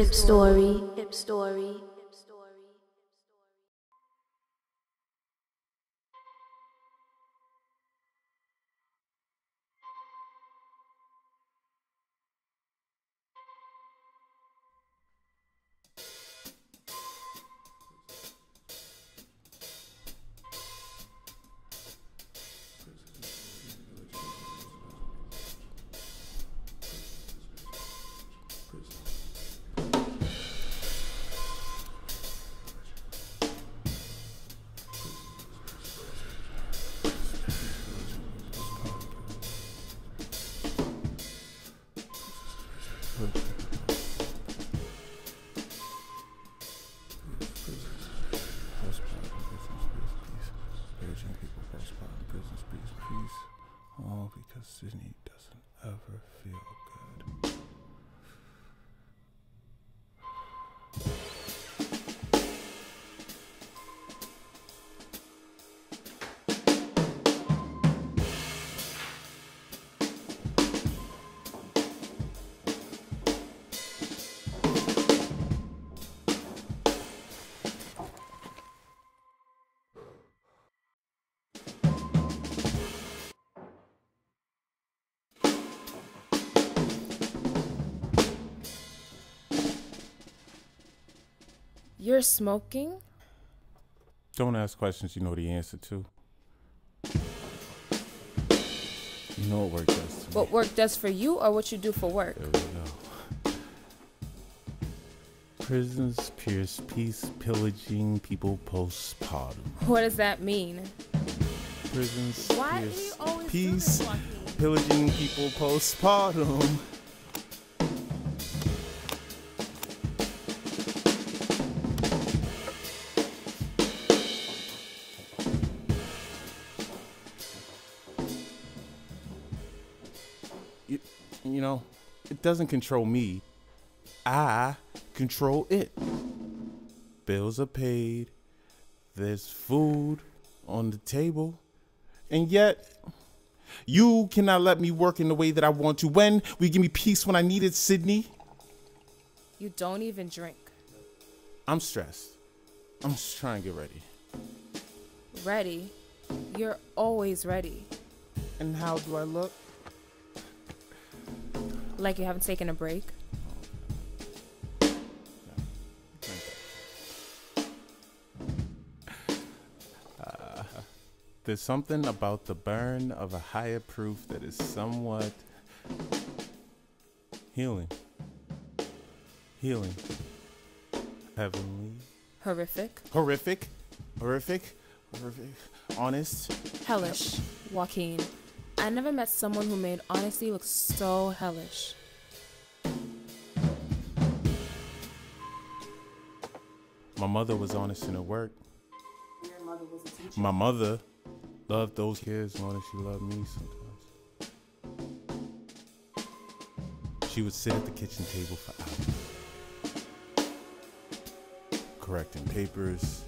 HipStory. Hip story. You're smoking? Don't ask questions you know the answer to. You know what work does. What work does for you or what you do for work? There we go. Prisons pierce peace, pillaging people postpartum. What does that mean? Prisons Why do you pierce peace, pillaging people postpartum. You, you know, it doesn't control me. I control it. Bills are paid. There's food on the table. And yet, you cannot let me work in the way that I want to. When will you give me peace when I need it, Sydney? You don't even drink. I'm stressed. I'm just trying to get ready. Ready? You're always ready. And how do I look? Like you haven't taken a break. Uh, there's something about the burn of a higher proof that is somewhat healing. Healing. Heavenly. Horrific. Horrific. Horrific. Horrific. Honest. Hellish. Joaquin. I never met someone who made honesty look so hellish. My mother was honest in her work. My mother loved those kids more than she loved me sometimes. She would sit at the kitchen table for hours, correcting papers,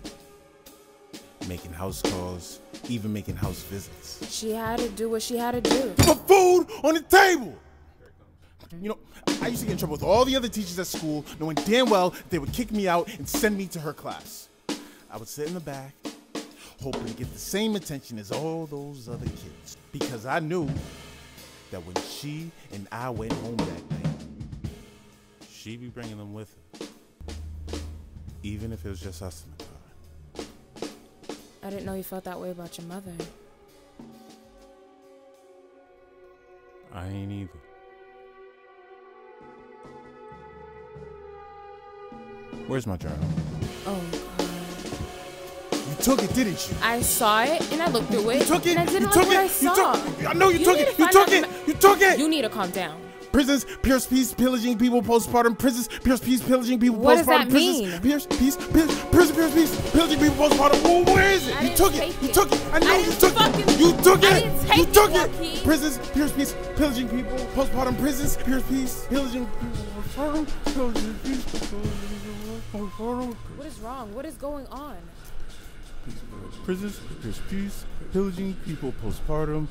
making house calls, even making house visits. She had to do what she had to do. Put food on the table! You know, I used to get in trouble with all the other teachers at school, knowing damn well they would kick me out and send me to her class. I would sit in the back, hoping to get the same attention as all those other kids. Because I knew that when she and I went home that night, she'd be bringing them with her. Even if it was just us in the car. I didn't know you felt that way about your mother. I ain't either. Where's my journal? Oh, God. You took it, didn't you? I saw it and I looked through it. You took it. And I didn't you like took what it. I you saw. took. I know you, You took it. You took it. You took it. You need to calm down. Prisons, pierce peace, pillaging people, postpartum. Prisons, pierce peace, pillaging people, What does postpartum. that prisons, mean? pierce peace, pierce, prison, pierce peace, pillaging people, postpartum. Well, where is it? I you took it. take You took it. I know I you didn't took it. You took I it. you take it, took it. Prisons, pierce peace, pillaging people, postpartum. Prisons, pierce peace, pillaging people, postpartum. Pillaging peace, pillaging people, postpartum. What is wrong? What is going on? Prisons, pierce peace, pillaging people, postpartum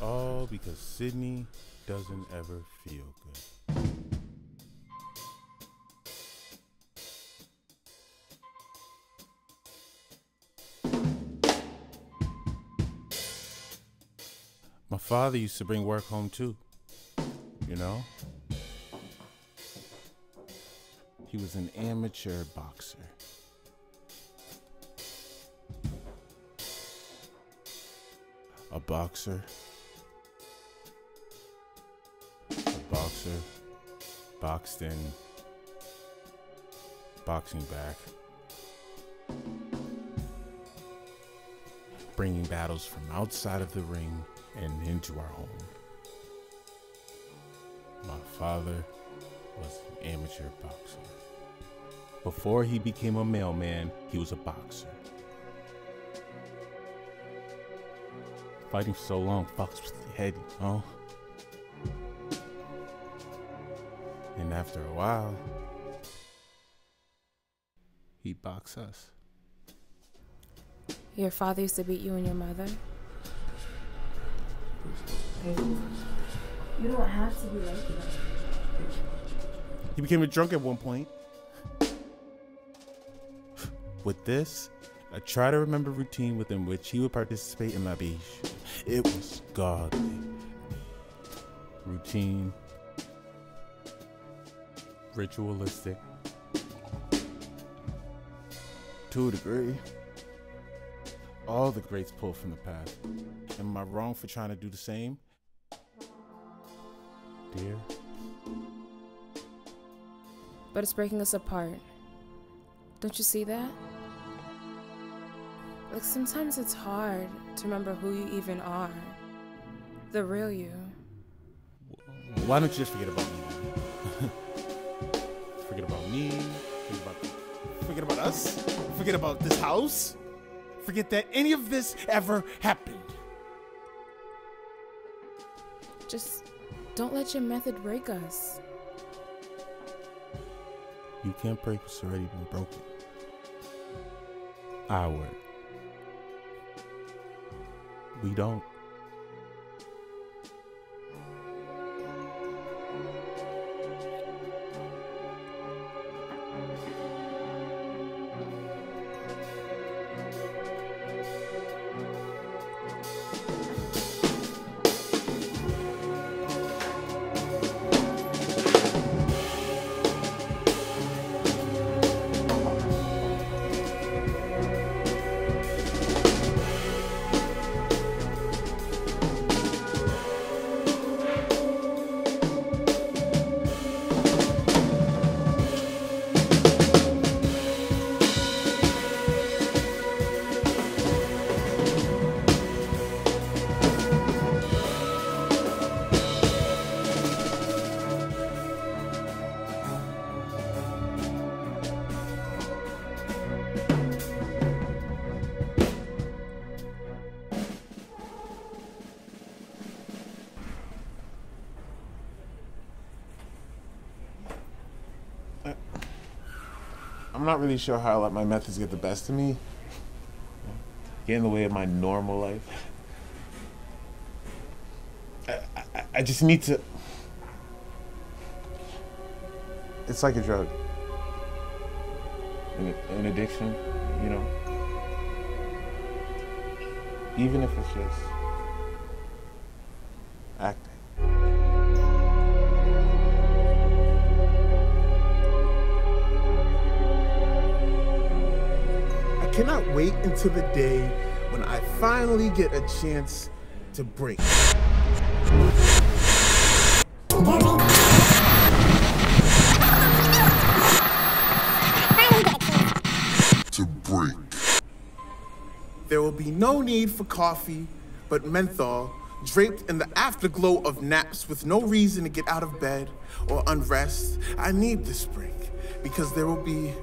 all because Sydney doesn't ever feel good. My father used to bring work home too, you know? He was an amateur boxer. A boxer boxer. Boxed in. Boxing back. Bringing battles from outside of the ring and into our home. My father was an amateur boxer. Before he became a mailman, he was a boxer. Fighting so long fucks with the head? And after a while, he box us. Your father used to beat you and your mother? You don't have to be like that. He became a drunk at one point. With this, I try to remember routine within which he would participate in libation. It was godly. Routine. Ritualistic. To a degree. All the greats pull from the past. Am I wrong for trying to do the same? Dear? But it's breaking us apart. Don't you see that? Like sometimes it's hard to remember who you even are. The real you. Why don't you just forget about me? Us. Forget about this house. Forget that any of this ever happened. Just don't let your method break us. You can't break what's already been broken. Our. We don't. I'm not really sure how I let my methods get the best of me. Get in the way of my normal life. I, I, I just need to. It's like a drug. An, an addiction, you know? Even if it's just acting. Cannot wait until the day when I finally get a chance to break. to break. There will be no need for coffee, but menthol draped in the afterglow of naps with no reason to get out of bed or unrest. I need this break because there will be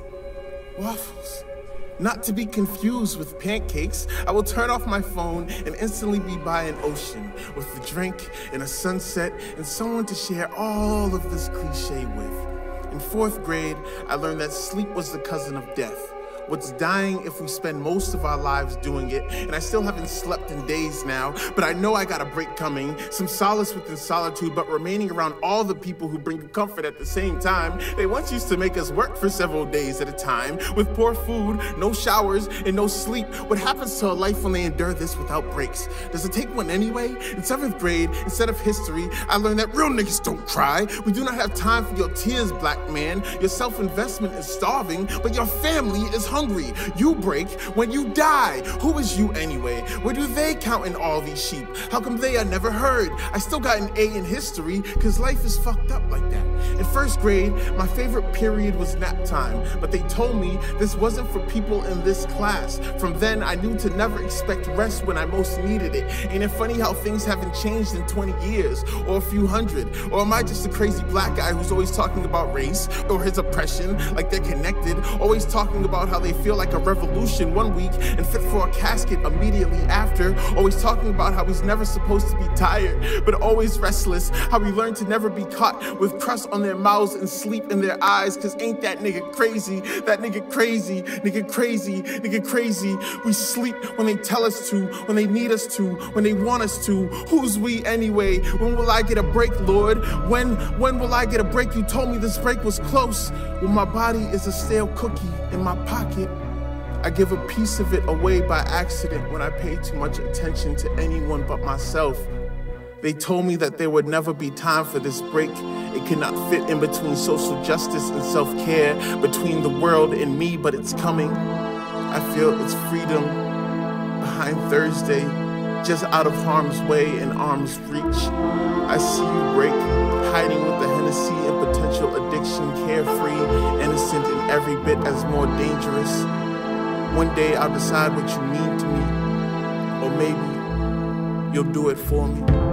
waffles. Not to be confused with pancakes, I will turn off my phone and instantly be by an ocean with a drink and a sunset and someone to share all of this cliche with. In fourth grade, I learned that sleep was the cousin of death, What's dying if we spend most of our lives doing it? And I still haven't slept in days now, but I know I got a break coming. Some solace within solitude, but remaining around all the people who bring comfort at the same time. They once used to make us work for several days at a time with poor food, no showers, and no sleep. What happens to a life when they endure this without breaks? Does it take one anyway? In seventh grade, instead of history, I learned that real niggas don't cry. We do not have time for your tears, black man. Your self investment is starving, but your family is hungry hungry. You break when you die. Who is you anyway? Where do they count in all these sheep? How come they are never heard? I still got an A in history, cause life is fucked up like that. In first grade, my favorite period was nap time, but they told me this wasn't for people in this class. From then, I knew to never expect rest when I most needed it. Ain't it funny how things haven't changed in 20 years, or a few hundred? Or am I just a crazy black guy who's always talking about race or his oppression, like they're connected, always talking about how they feel like a revolution one week and fit for a casket immediately after. Always talking about how he's never supposed to be tired, but always restless. How he learned to never be caught with crust on their mouths and sleep in their eyes. Cause ain't that nigga crazy? That nigga crazy, nigga crazy, nigga crazy. We sleep when they tell us to, when they need us to, when they want us to. Who's we anyway? When will I get a break, Lord? When when will I get a break? You told me this break was close. When my body is a stale cookie in my pocket. I give a piece of it away by accident when I pay too much attention to anyone but myself. They told me that there would never be time for this break. It cannot fit in between social justice and self care, between the world and me, but it's coming. I feel it's freedom behind Thursday, just out of harm's way and arm's reach. I see you break, hiding with the Hennessy and potential addiction, carefree, innocent, and every bit as more dangerous. One day I'll decide what you mean to me, or maybe you'll do it for me.